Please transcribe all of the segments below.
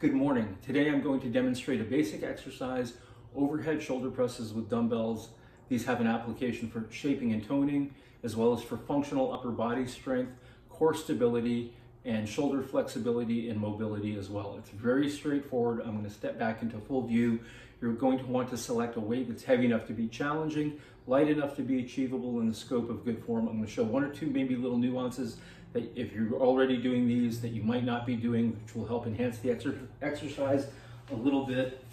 Good morning. Today I'm going to demonstrate a basic exercise, overhead shoulder presses with dumbbells. These have an application for shaping and toning, as well as for functional upper body strength, core stability, and shoulder flexibility and mobility as well. It's very straightforward. I'm going to step back into full view. You're going to want to select a weight that's heavy enough to be challenging, light enough to be achievable in the scope of good form. I'm going to show one or two maybe little nuances that if you're already doing these that you might not be doing, which will help enhance the exer exercise a little bit.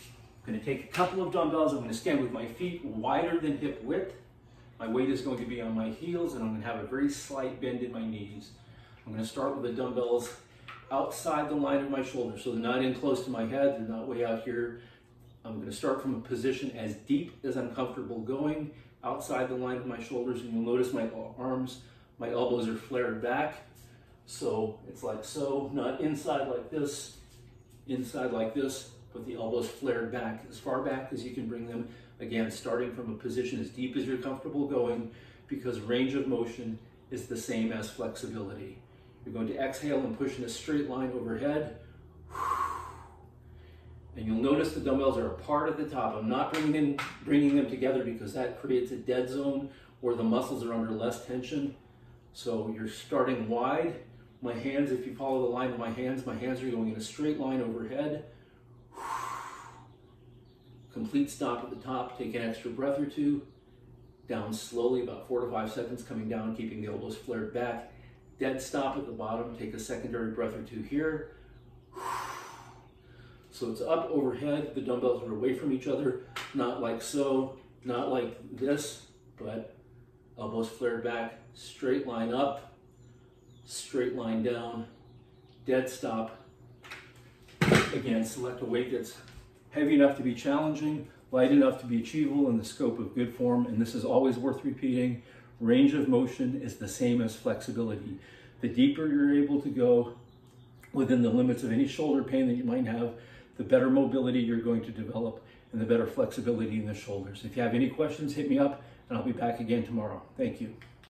I'm going to take a couple of dumbbells. I'm going to stand with my feet wider than hip width. My weight is going to be on my heels and I'm going to have a very slight bend in my knees. I'm going to start with the dumbbells outside the line of my shoulder. So they're not in close to my head, they're not way out here. I'm going to start from a position as deep as I'm comfortable going outside the line of my shoulders and you'll notice my arms, my elbows are flared back so it's like so, not inside like this, inside like this, but the elbows flared back as far back as you can bring them. Again, starting from a position as deep as you're comfortable going because range of motion is the same as flexibility. You're going to exhale and push in a straight line overhead. And you'll notice the dumbbells are apart at the top. I'm not bringing, in, bringing them together because that creates a dead zone where the muscles are under less tension. So you're starting wide my hands, if you follow the line of my hands, my hands are going in a straight line overhead. Complete stop at the top, take an extra breath or two. Down slowly, about four to five seconds, coming down, keeping the elbows flared back. Dead stop at the bottom, take a secondary breath or two here. So it's up overhead, the dumbbells are away from each other, not like so, not like this, but elbows flared back, straight line up, straight line down, dead stop. Again, select a weight that's heavy enough to be challenging, light enough to be achievable in the scope of good form, and this is always worth repeating. Range of motion is the same as flexibility. The deeper you're able to go within the limits of any shoulder pain that you might have, the better mobility you're going to develop and the better flexibility in the shoulders. If you have any questions, hit me up and I'll be back again tomorrow. Thank you.